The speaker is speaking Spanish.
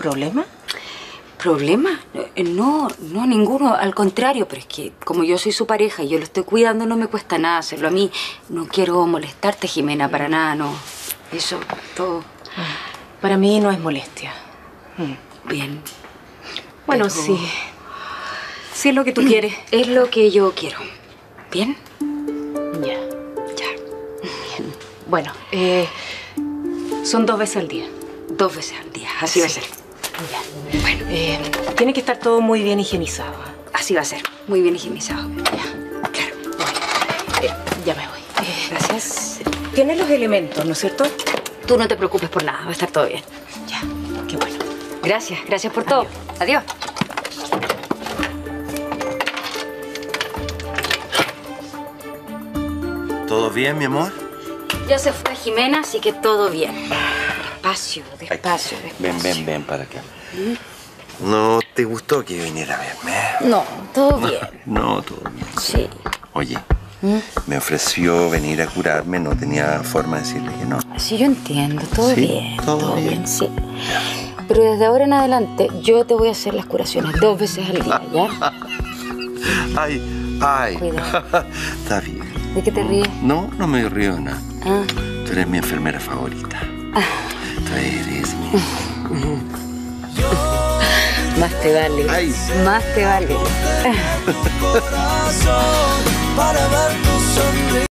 ¿Problema? ¿Problema? Eh, No, no, ninguno. Al contrario, pero es que como yo soy su pareja y yo lo estoy cuidando, no me cuesta nada hacerlo. A mí no quiero molestarte, Jimena, para nada, no. Eso, todo Para mí no es molestia. bien. Bueno, Pero- sí. Sí es lo que tú quieres. Es lo que yo quiero. ¿Bien? Ya. Ya. Bueno, eh, son dos veces al día. Dos veces al día. Así va a ser. Ya. Bueno, eh, tiene que estar todo muy bien higienizado. Así va a ser. Muy bien higienizado. Ya. Claro. Eh, ya me voy. Eh, Gracias. Tiene los elementos, ¿no es cierto? Tú no te preocupes por nada. Va a estar todo bien. Ya. Qué bueno. Gracias. Gracias por todo. Adiós. ¿Todo bien, mi amor? Ya se fue Jimena, así que todo bien. Despacio, despacio, despacio. Ven, ven, ven para acá. ¿No te gustó que viniera a verme? No, todo bien. No, todo bien. Sí. Oye, me ofreció venir a curarme, no tenía forma de decirle que no. Sí, yo entiendo. Todo ¿Sí? bien. ¿Todo Todo, bien? bien. sí. Pero desde ahora en adelante yo te voy a hacer las curaciones dos veces al día, ¿ya? Ay, ay. Cuidado. Está bien. ¿De qué te ríes? No, no me río de nada. Ah, Tú eres mi enfermera favorita. Eres más te vale. Ay. Más te vale. para.